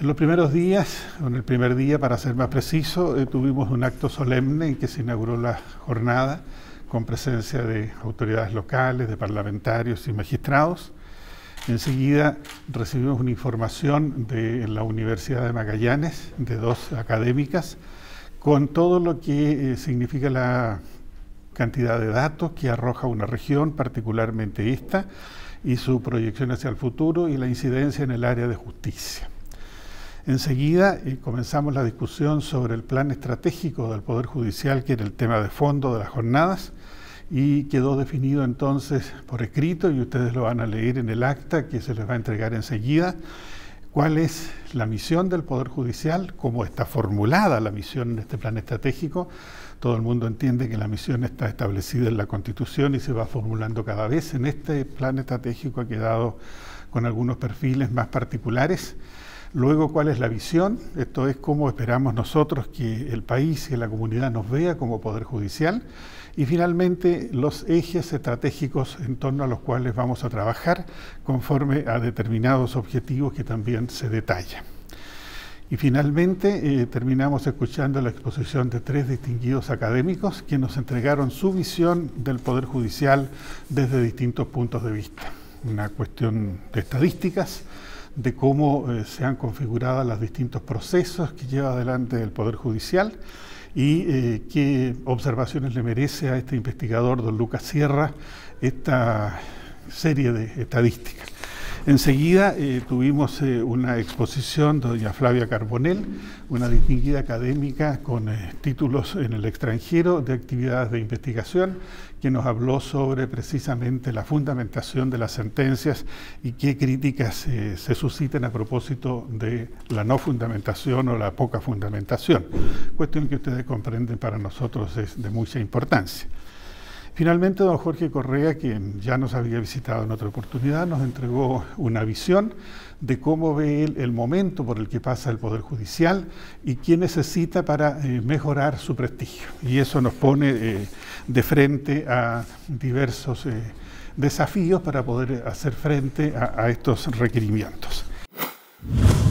En los primeros días, en el primer día, para ser más preciso, eh, tuvimos un acto solemne en que se inauguró la jornada con presencia de autoridades locales, de parlamentarios y magistrados. Enseguida recibimos una información de la Universidad de Magallanes, de dos académicas, con todo lo que eh, significa la cantidad de datos que arroja una región, particularmente esta, y su proyección hacia el futuro y la incidencia en el área de justicia. Enseguida eh, comenzamos la discusión sobre el plan estratégico del Poder Judicial, que era el tema de fondo de las jornadas, y quedó definido entonces por escrito, y ustedes lo van a leer en el acta que se les va a entregar enseguida, cuál es la misión del Poder Judicial, cómo está formulada la misión en este plan estratégico. Todo el mundo entiende que la misión está establecida en la Constitución y se va formulando cada vez. En este plan estratégico ha quedado con algunos perfiles más particulares. Luego, ¿cuál es la visión? Esto es cómo esperamos nosotros que el país y la comunidad nos vea como Poder Judicial. Y finalmente, los ejes estratégicos en torno a los cuales vamos a trabajar conforme a determinados objetivos que también se detallan. Y finalmente eh, terminamos escuchando la exposición de tres distinguidos académicos que nos entregaron su visión del Poder Judicial desde distintos puntos de vista. Una cuestión de estadísticas, de cómo eh, se han configurado los distintos procesos que lleva adelante el Poder Judicial y eh, qué observaciones le merece a este investigador, don Lucas Sierra, esta serie de estadísticas. Enseguida eh, tuvimos eh, una exposición de doña Flavia Carbonell, una distinguida académica con eh, títulos en el extranjero de actividades de investigación, que nos habló sobre precisamente la fundamentación de las sentencias y qué críticas se suscitan a propósito de la no fundamentación o la poca fundamentación. Cuestión que ustedes comprenden para nosotros es de mucha importancia. Finalmente, don Jorge Correa, quien ya nos había visitado en otra oportunidad, nos entregó una visión de cómo ve él el momento por el que pasa el Poder Judicial y qué necesita para eh, mejorar su prestigio. Y eso nos pone eh, de frente a diversos eh, desafíos para poder hacer frente a estos requerimientos.